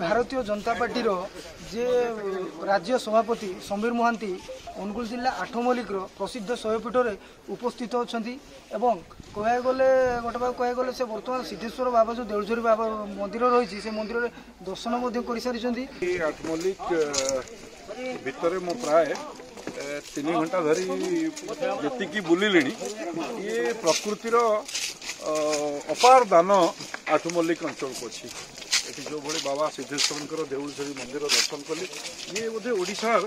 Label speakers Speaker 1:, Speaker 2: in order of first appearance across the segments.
Speaker 1: ଭାରତୀୟ ଜନତା ପାର୍ଟିର ଯିଏ ରାଜ୍ୟ ସଭାପତି ସମୀର ମହାନ୍ତି ଅନୁଗୁଳ ଜିଲ୍ଲା ଆଠମଲ୍ଲିକର ପ୍ରସିଦ୍ଧ ଶୈବପୀଠରେ ଉପସ୍ଥିତ ଅଛନ୍ତି ଏବଂ କହିବାକୁ ଗଲେ ଗୋଟେ ଭାବେ କହିବାକୁ ଗଲେ ସେ ବର୍ତ୍ତମାନ ସିଦ୍ଧେଶ୍ୱର ବାବା ଯେଉଁ ଦେଉଝରୀ ବାବା ମନ୍ଦିର ରହିଛି ସେ ମନ୍ଦିରରେ ଦର୍ଶନ ମଧ୍ୟ କରିସାରିଛନ୍ତି
Speaker 2: ଆଠମଲ୍ଲିକ ଭିତରେ ମୁଁ ପ୍ରାୟ ତିନି ଘଣ୍ଟା ଧରି ଯେତିକି ବୁଲିଲିଣି ଇଏ ପ୍ରକୃତିର ଅପାର ଦାନ ଆଠମଲ୍ଲିକ ଅଞ୍ଚଳକୁ ଅଛି। ଏଠି ଯେଉଁଭଳି ବାବା ସିଦ୍ଧେଶ୍ୱରଙ୍କର ଦେଉଳଝରି ମନ୍ଦିର ଦର୍ଶନ କଲି ଇଏ ବୋଧେ ଓଡ଼ିଶାର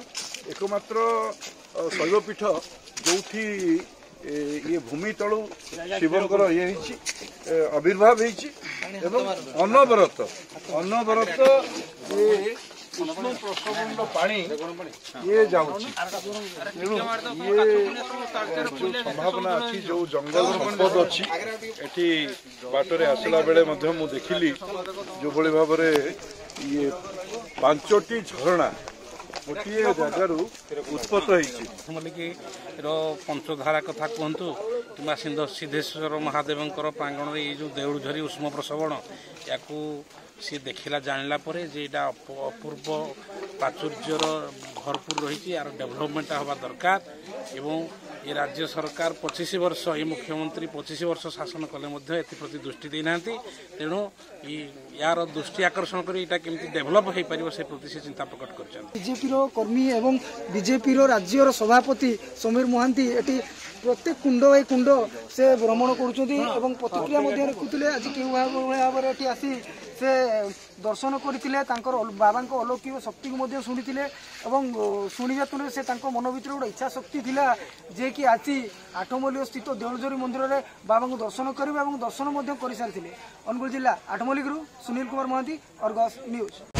Speaker 2: ଏକମାତ୍ର ଅ, ଶୈବପୀଠ ଯେଉଁଠି ଏ, ଇଏ ଭୂମି ତଳୁ ଶିବଙ୍କର ଇଏ ହେଇଛି ଏ, ଆବିର୍ଭାବ ହେଇଛି ଏବଂ ଅନବରତ ଅନବରତ ଇଏ ଉଷ୍ଣ ପ୍ରସବଣ୍ଡ ପାଣି ଇଏ ଯାଉଛି। ତେଣୁ ଇଏ ଯୋଉ ସମ୍ଭାବନା ଅଛି ଯୋଉ ଜଙ୍ଗଲ ସମ୍ପଦ ଅଛି ଏଠି ବାଟରେ ଆସିଲା ବେଳେ ମଧ୍ୟ ମୁଁ ଦେଖିଲି ଯୋଉଭଳି ଭାବରେ ଇଏ ପାଞ୍ଚଟି ଝରଣା ଗୋଟିଏ ଜାଗାରୁ ଉତ୍ପତ୍ତ ହେଇଛି।
Speaker 3: ମଲ୍ଲିକର ପଞ୍ଚଧାରା କଥା କୁହନ୍ତୁ। କିମ୍ବା ସିନ୍ଧ ସିଦ୍ଧେଶ୍ୱର ମହାଦେବଙ୍କର ପ୍ରାଙ୍ଗଣରେ ଏଇ ଯେଉଁ ଦେଉଳଝରି ଉଷ୍ମ ପ୍ରସବଣ ୟାକୁ ସିଏ ଦେଖିଲା ଜାଣିଲା ପରେ ଯେ ଏଇଟା ଅପ- ଅପୂର୍ବ ପ୍ରାଚୁର୍ଯ୍ୟର ଭରପୁର ରହିଛି ଏହାର ଡେଭଲପମେଣ୍ଟ ହେବା ଦରକାର ଏବଂ ଏ ରାଜ୍ୟ ସରକାର ପଚିଶ ବର୍ଷ ଏ ମୁଖ୍ୟମନ୍ତ୍ରୀ ପଚିଶ ବର୍ଷ ଶାସନ କଲେ ମଧ୍ୟ ଏଥିପ୍ରତି ଦୃଷ୍ଟି ଦେଇନାହାନ୍ତି। ତେଣୁ ଇ- ୟାର ଦୃଷ୍ଟି ଆକର୍ଷଣ କରି ଏଇଟା କେମିତି ଡେଭଲପ ହୋଇପାରିବ ସେ ପ୍ରତି ସେ ଚିନ୍ତା ପ୍ରକଟ କରିଛନ୍ତି।
Speaker 1: ବିଜେପିର କର୍ମୀ ଏବଂ ବିଜେପିର ରାଜ୍ୟର ସଭାପତି ସମୀର ମହାନ୍ତି ଏଠି ପ୍ରତ୍ୟେକ କୁଣ୍ଡ ବାଇ କୁଣ୍ଡ ସେ ଭ୍ରମଣ କରୁଛନ୍ତି ଏବଂ ପ୍ରତିକ୍ରିୟା ମଧ୍ୟ ରଖୁଥିଲେ ଆଜି କେଉଁ ଭାବ- ଭାବରେ ଏଠି ଆସି ସେ ଦର୍ଶନ କରିଥିଲେ ତାଙ୍କର ବାବାଙ୍କ ଅଲୌକିକ ଶକ୍ତିକୁ ମଧ୍ୟ ଶୁଣିଥିଲେ ଏବଂ ଶୁଣିବା ତୁରେ ସେ ତାଙ୍କ ମନ ଭିତରେ ଗୋଟେ ଇଚ୍ଛା ଶକ୍ତି ଥିଲା ଯେ କି ଆସି ଆଠମଲ୍ଲିକ ସ୍ଥିତ ଦେଉଳଝରି ମନ୍ଦିରରେ ବାବାଙ୍କୁ ଦର୍ଶନ କରିବେ ଏବଂ ଦର୍ଶନ ମଧ୍ୟ କରିସାରିଥିଲେ। ଅନୁଗୁଳ ଜିଲ୍ଲା ଆଠମଲ୍ଲିକରୁ ସୁନୀଲ କୁମାର ମହାନ୍ତି ଅର୍ଗସ୍ ନ୍ୟୁଜ୍।